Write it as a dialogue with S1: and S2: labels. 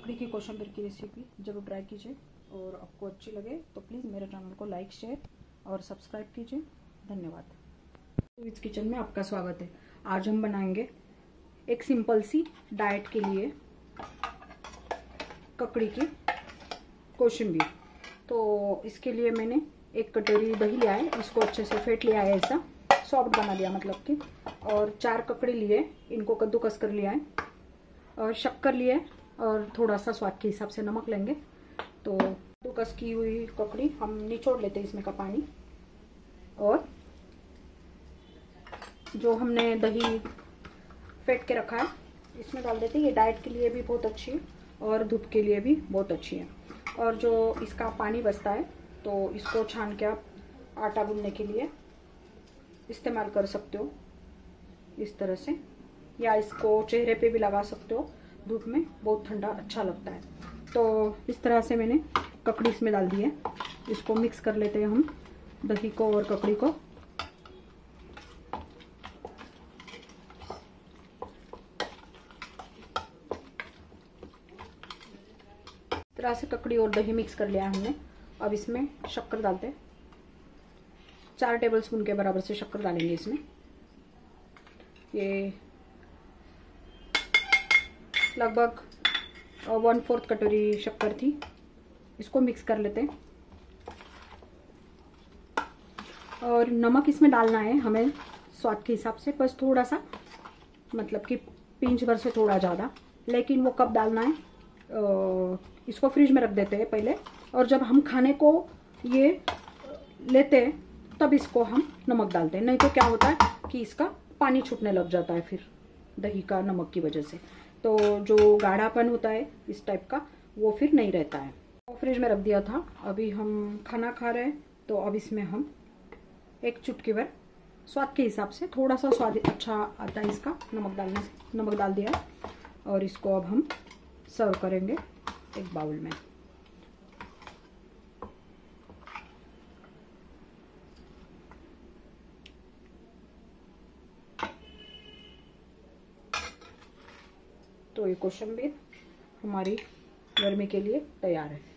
S1: ककड़ी की कोशंबर की रेसिपी ज़रूर ट्राई कीजिए और आपको अच्छी लगे तो प्लीज़ मेरे चैनल को लाइक शेयर और सब्सक्राइब कीजिए। धन्यवाद। इस किचन में आपका स्वागत है। आज हम बनाएँगे एक सिंपल सी डाइट के लिए ककड़ी की कोशिम्बी तो इसके लिए मैंने एक कटोरी दही लिया है, इसको अच्छे से फेंट लिया है ऐसा सॉफ्ट बना लिया मतलब कि, और चार ककड़ी लिए, इनको कद्दूकस कर लिया है, और शक्कर लिए और थोड़ा सा स्वाद के हिसाब से नमक लेंगे। तो कद्दूकस की हुई ककड़ी, हम निचोड़ लेते हैं इसमें का पानी। और जो हमने दही फेंट के रखा है, इसमें डाल देते हैं। ये डाइट के लिए भी बहुत अच्छी है और धूप के लिए भी बहुत अच्छी है। और जो इसका पानी बचता है तो इसको छान के आप आटा गूंदने के लिए इस्तेमाल कर सकते हो। इस तरह से। या इसको चेहरे पे भी लगा सकते हो। धूप में बहुत ठंडा अच्छा लगता है। तो इस तरह से मैंने ककड़ी इसमें डाल दी है। इसको मिक्स कर लेते हैं हम, दही को और ककड़ी को। तरह से ककड़ी और दही मिक्स कर लिया हमने। अब इसमें शक्कर डालते हैं। चार टेबल स्पून के बराबर से शक्कर डालेंगे इसमें। ये लगभग वन फोर्थ कटोरी शक्कर थी। इसको मिक्स कर लेते हैं। और नमक इसमें डालना है हमें स्वाद के हिसाब से। बस थोड़ा सा मतलब कि पिंच भर से थोड़ा ज़्यादा। लेकिन वो कब डालना है इसको फ्रिज में रख देते हैं पहले। और जब हम खाने को ये लेते हैं, तब इसको हम नमक डालते हैं। नहीं तो क्या होता है कि इसका पानी छूटने लग जाता है फिर दही का नमक की वजह से। तो जो गाढ़ापन होता है इस टाइप का, वो फिर नहीं रहता है। तो फ्रिज में रख दिया था। अभी हम खाना खा रहे हैं तो अब इसमें हम एक चुटकी भर स्वाद के हिसाब से थोड़ा सा स्वाद अच्छा आता है इसका, नमक डालने से, नमक डाल दिया और इसको अब हम सर्व करेंगे एक बाउल में। तो ये कोशंबीर हमारी गर्मी के लिए तैयार है।